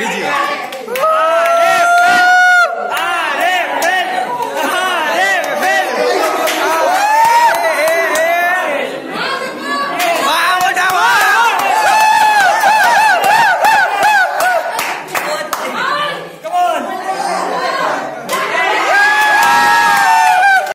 Video.